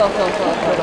Tô, tô, tô.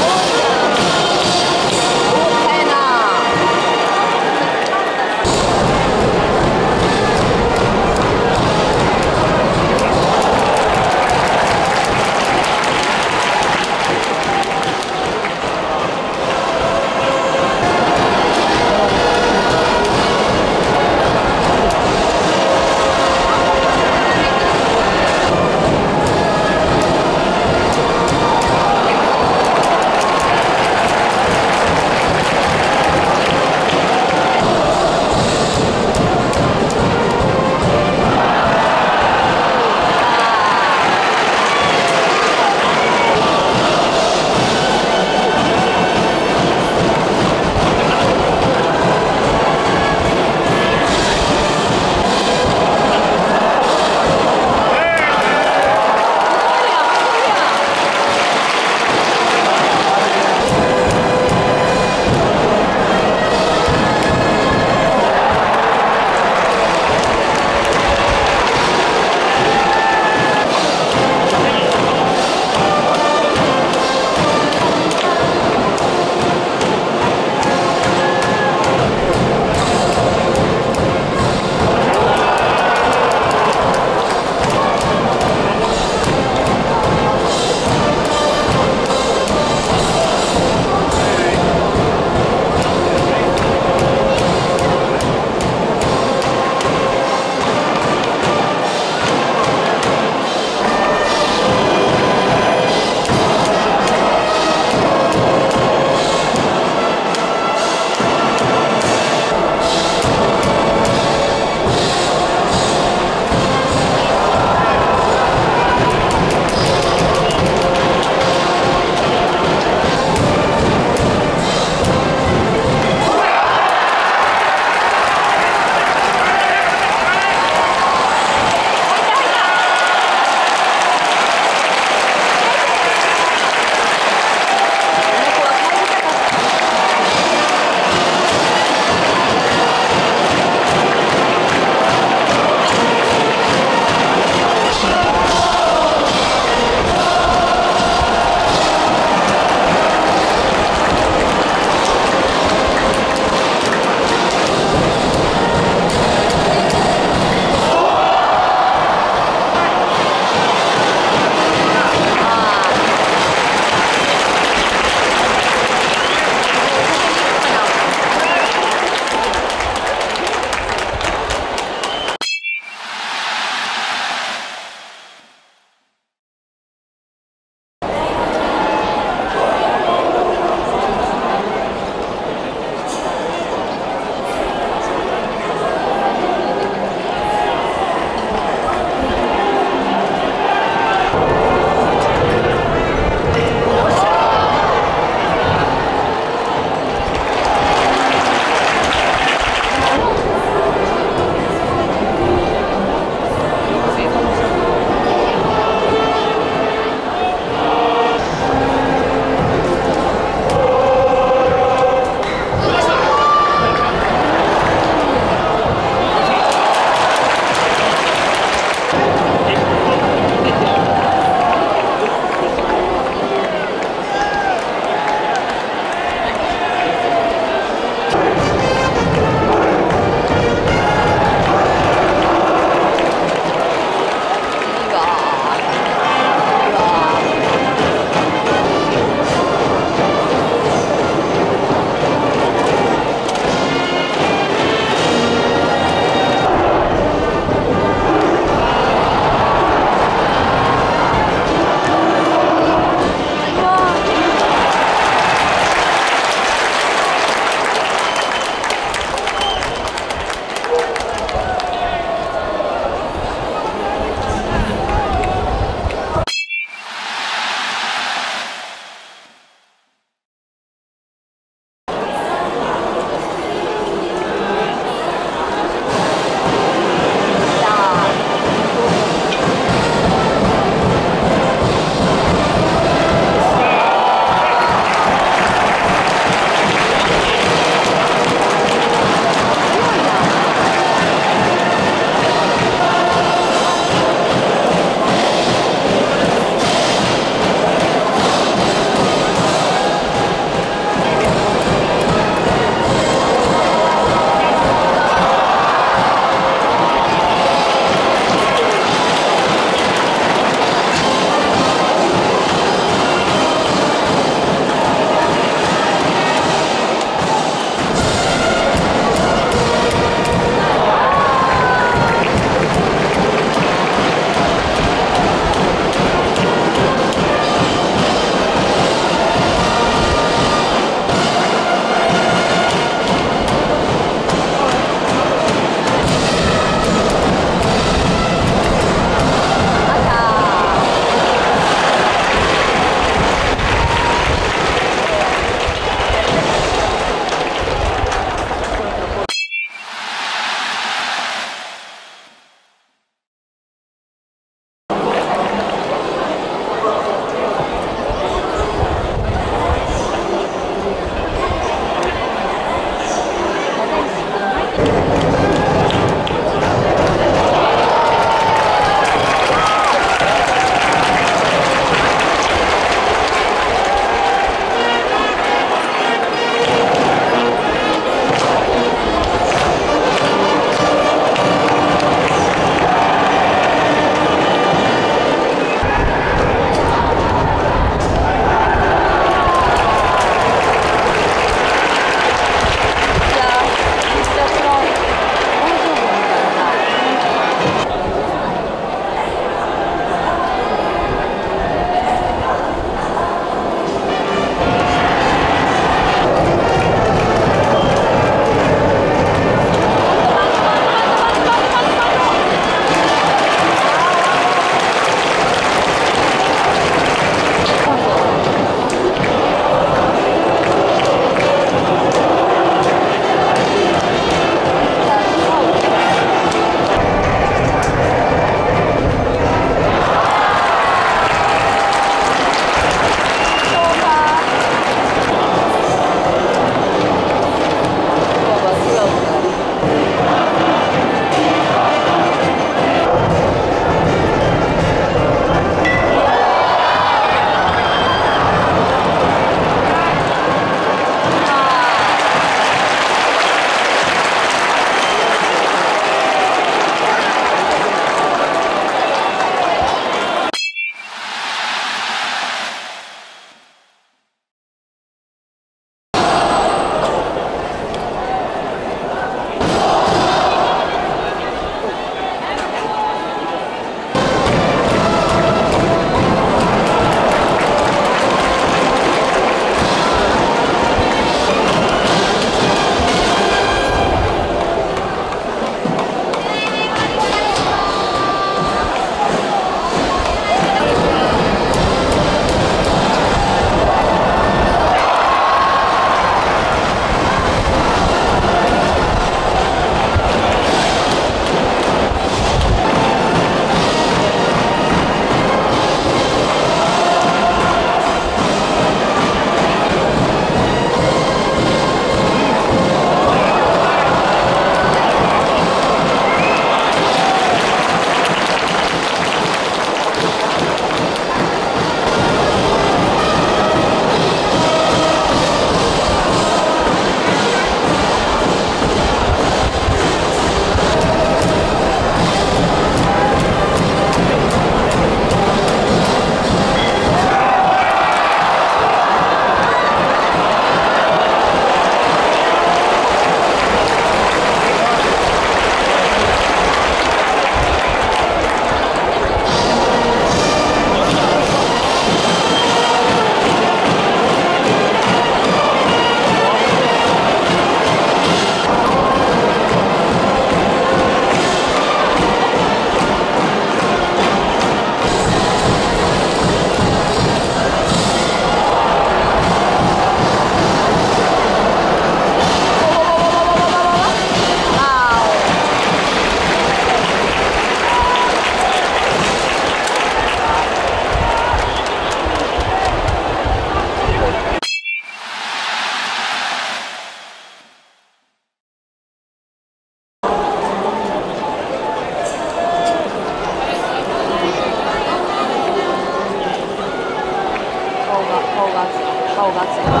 Lots of